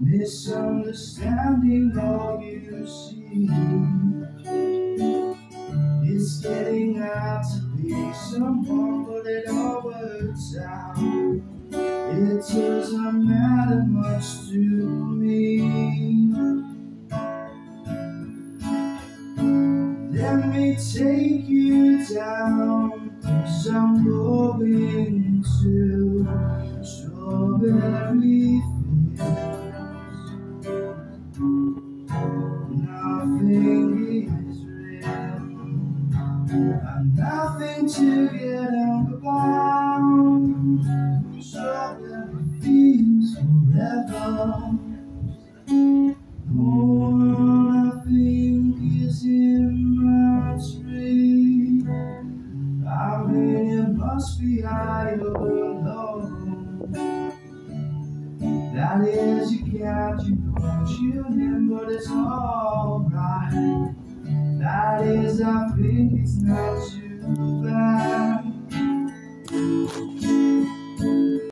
Misunderstanding all you see. It's getting out to be someone, but it all works out. It doesn't matter much to me. Let me take you down, I'm going to strawberry Nothing is real, and nothing to get about. Strawberry fields forever. All I think is in my tree. I mean, it must be higher low. That is, you can't, you don't tune in, but it's alright. That is, I think it's not too bad.